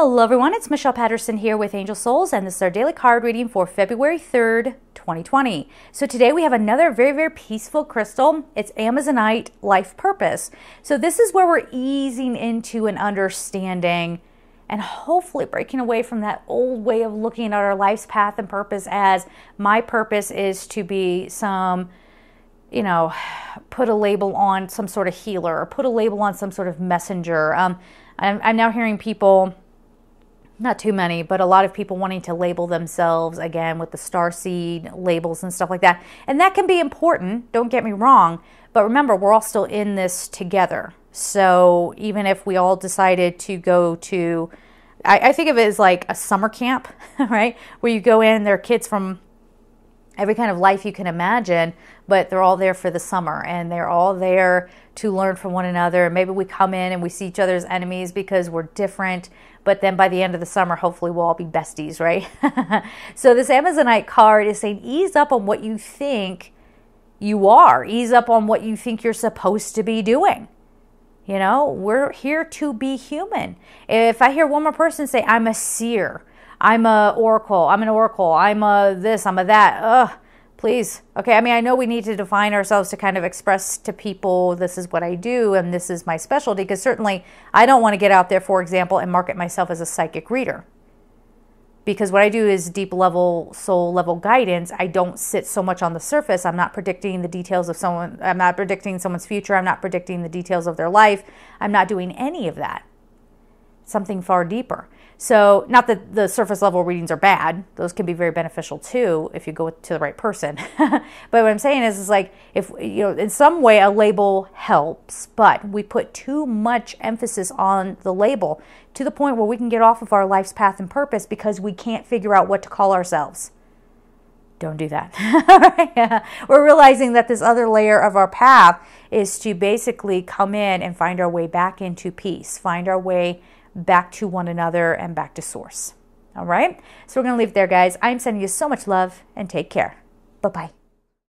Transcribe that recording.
Hello, everyone. It's Michelle Patterson here with Angel Souls, and this is our daily card reading for February 3rd, 2020. So, today we have another very, very peaceful crystal. It's Amazonite Life Purpose. So, this is where we're easing into an understanding and hopefully breaking away from that old way of looking at our life's path and purpose as my purpose is to be some you know, put a label on some sort of healer or put a label on some sort of messenger. Um, I'm, I'm now hearing people not too many, but a lot of people wanting to label themselves again with the star seed labels and stuff like that. And that can be important, don't get me wrong, but remember, we're all still in this together. So even if we all decided to go to, I, I think of it as like a summer camp, right? Where you go in, there are kids from every kind of life you can imagine, but they're all there for the summer and they're all there to learn from one another. Maybe we come in and we see each other as enemies because we're different, but then by the end of the summer, hopefully we'll all be besties, right? so this Amazonite card is saying ease up on what you think you are, ease up on what you think you're supposed to be doing. You know, we're here to be human. If I hear one more person say, I'm a seer, I'm a oracle, I'm an oracle, I'm a this, I'm a that, ugh, please. Okay, I mean, I know we need to define ourselves to kind of express to people this is what I do and this is my specialty, because certainly I don't want to get out there, for example, and market myself as a psychic reader. Because what I do is deep level, soul level guidance. I don't sit so much on the surface. I'm not predicting the details of someone, I'm not predicting someone's future. I'm not predicting the details of their life. I'm not doing any of that. Something far deeper. So, not that the surface level readings are bad; those can be very beneficial too if you go to the right person. but what I'm saying is, is like if you know, in some way, a label helps, but we put too much emphasis on the label to the point where we can get off of our life's path and purpose because we can't figure out what to call ourselves. Don't do that. We're realizing that this other layer of our path is to basically come in and find our way back into peace, find our way back to one another and back to source. All right? So we're going to leave it there, guys. I'm sending you so much love and take care. Bye bye.